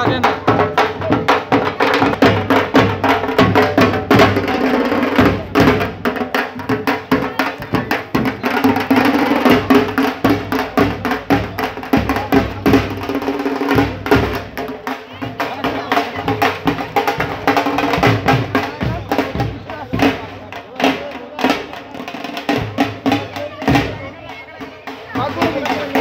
লাগে না Agora,